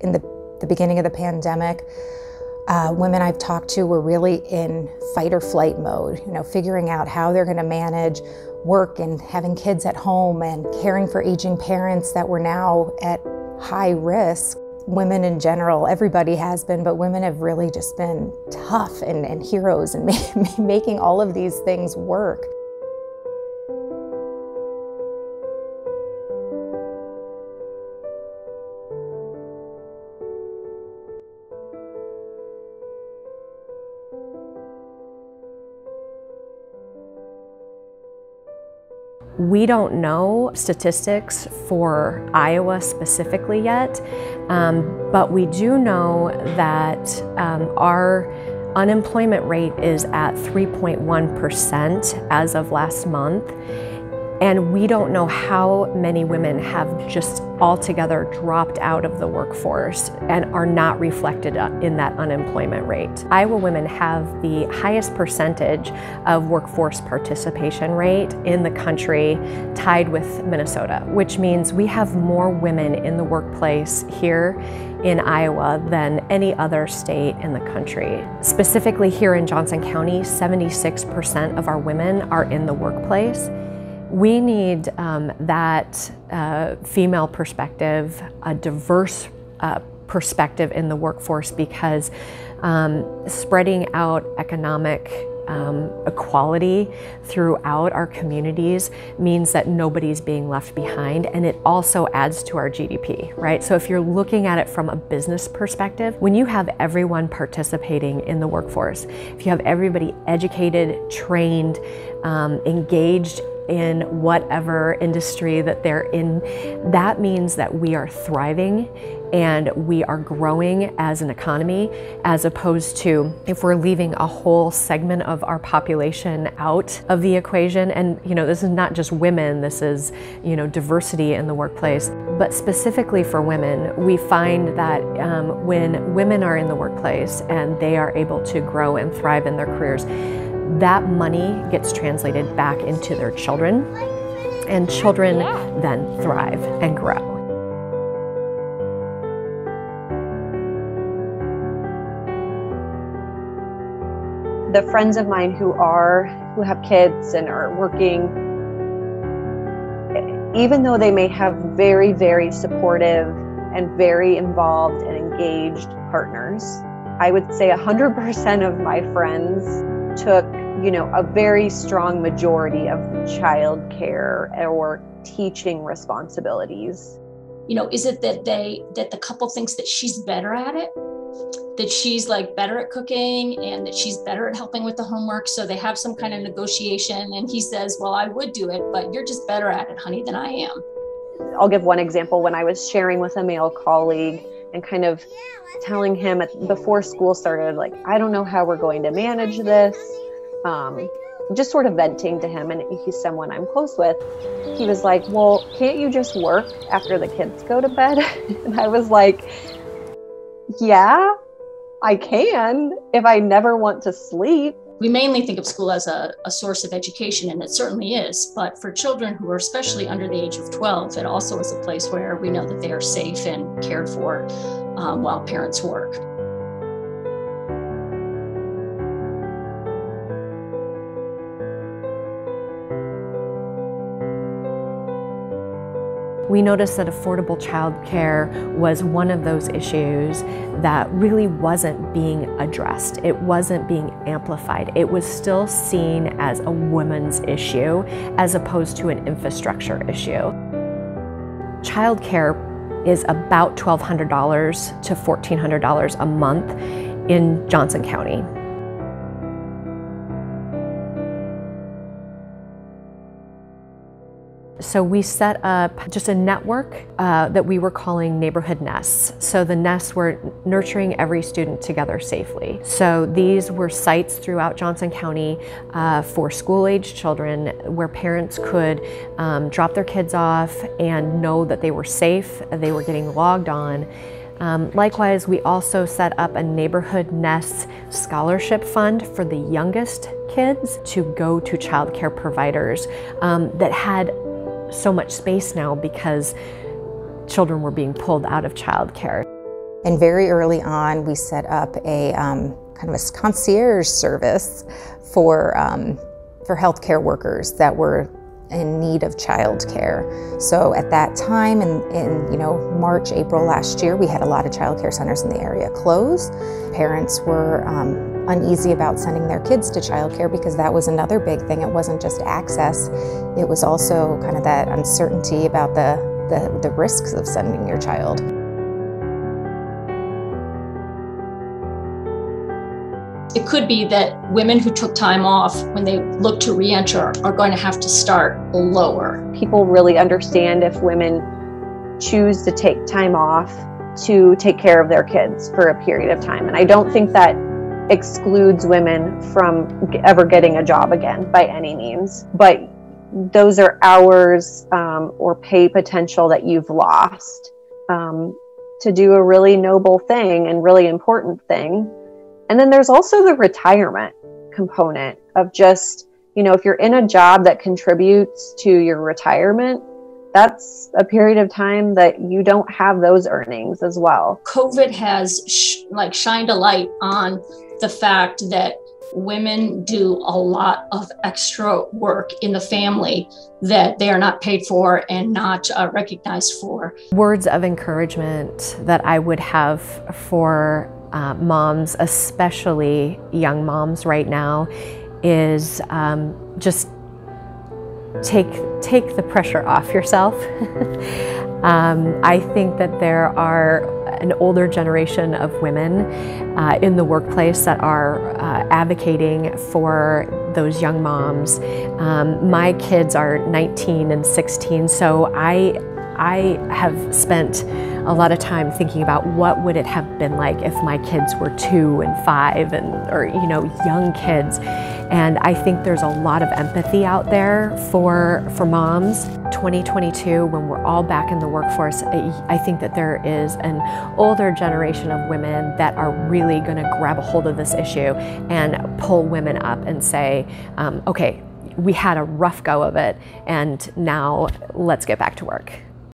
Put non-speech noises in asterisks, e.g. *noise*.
in the, the beginning of the pandemic, uh, women I've talked to were really in fight or flight mode, you know, figuring out how they're going to manage work and having kids at home and caring for aging parents that were now at high risk. Women in general, everybody has been, but women have really just been tough and, and heroes and *laughs* making all of these things work. We don't know statistics for Iowa specifically yet, um, but we do know that um, our unemployment rate is at 3.1% as of last month. And we don't know how many women have just altogether dropped out of the workforce and are not reflected uh, in that unemployment rate. Iowa women have the highest percentage of workforce participation rate in the country, tied with Minnesota, which means we have more women in the workplace here in Iowa than any other state in the country. Specifically here in Johnson County, 76% of our women are in the workplace. We need um, that uh, female perspective, a diverse uh, perspective in the workforce because um, spreading out economic um, equality throughout our communities means that nobody's being left behind and it also adds to our GDP, right? So if you're looking at it from a business perspective, when you have everyone participating in the workforce, if you have everybody educated, trained, um, engaged in whatever industry that they're in, that means that we are thriving and we are growing as an economy as opposed to if we're leaving a whole segment of our population out of the equation. And you know this is not just women this is you know diversity in the workplace. But specifically for women we find that um, when women are in the workplace and they are able to grow and thrive in their careers that money gets translated back into their children, and children then thrive and grow. The friends of mine who are who have kids and are working even though they may have very very supportive and very involved and engaged partners i would say 100% of my friends took you know, a very strong majority of child care or teaching responsibilities. You know, is it that they that the couple thinks that she's better at it? That she's like better at cooking and that she's better at helping with the homework. So they have some kind of negotiation. And he says, Well, I would do it, but you're just better at it, honey, than I am. I'll give one example. When I was sharing with a male colleague and kind of telling him before school started, like, I don't know how we're going to manage this um, just sort of venting to him, and he's someone I'm close with. He was like, Well, can't you just work after the kids go to bed? *laughs* and I was like, Yeah, I can if I never want to sleep. We mainly think of school as a, a source of education, and it certainly is. But for children who are especially under the age of 12, it also is a place where we know that they are safe and cared for um, while parents work. We noticed that affordable childcare was one of those issues that really wasn't being addressed. It wasn't being amplified. It was still seen as a woman's issue as opposed to an infrastructure issue. Childcare is about $1,200 to $1,400 a month in Johnson County. So we set up just a network uh, that we were calling neighborhood nests. So the nests were nurturing every student together safely. So these were sites throughout Johnson County uh, for school-age children where parents could um, drop their kids off and know that they were safe, they were getting logged on. Um, likewise, we also set up a neighborhood nests scholarship fund for the youngest kids to go to child care providers um, that had so much space now because children were being pulled out of childcare. And very early on, we set up a um, kind of a concierge service for um, for healthcare workers that were in need of childcare. So at that time, in, in you know March, April last year, we had a lot of childcare centers in the area close. Parents were um, uneasy about sending their kids to childcare because that was another big thing. It wasn't just access; it was also kind of that uncertainty about the the, the risks of sending your child. It could be that women who took time off when they look to re-enter are going to have to start lower. People really understand if women choose to take time off to take care of their kids for a period of time. And I don't think that excludes women from ever getting a job again by any means. But those are hours um, or pay potential that you've lost um, to do a really noble thing and really important thing and then there's also the retirement component of just, you know, if you're in a job that contributes to your retirement, that's a period of time that you don't have those earnings as well. COVID has sh- like shined a light on the fact that women do a lot of extra work in the family that they are not paid for and not uh, recognized for. Words of encouragement that I would have for uh, moms, especially young moms right now, is um, just take take the pressure off yourself. *laughs* um, I think that there are an older generation of women uh, in the workplace that are uh, advocating for those young moms. Um, my kids are 19 and 16, so I I have spent a lot of time thinking about what would it have been like if my kids were two and five and or you know young kids. And I think there's a lot of empathy out there for for moms. 2022 when we're all back in the workforce I think that there is an older generation of women that are really going to grab a hold of this issue and pull women up and say um, okay we had a rough go of it and now let's get back to work